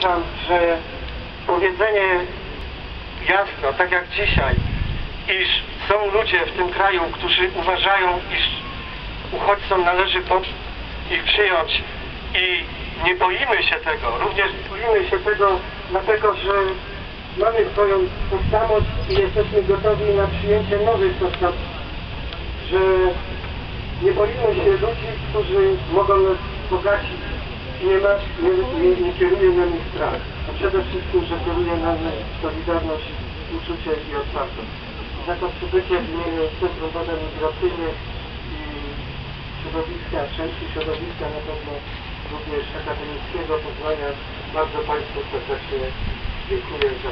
uważam, że powiedzenie jasno, tak jak dzisiaj, iż są ludzie w tym kraju, którzy uważają, iż uchodźcom należy ich przyjąć i nie boimy się tego, również nie boimy się tego, dlatego że mamy swoją tożsamość i jesteśmy gotowi na przyjęcie nowych tożsamości, że nie boimy się ludzi, którzy mogą nas bogacić nie, ma, nie, nie, nie kieruje nami strach, a przede wszystkim, że kieruje nami solidarność, uczucie i otwartość. Za to przybycie w imieniu Centrum Badań Migracyjnych i środowiska, części środowiska na pewno również akademickiego Poznania bardzo Państwu serdecznie dziękuję za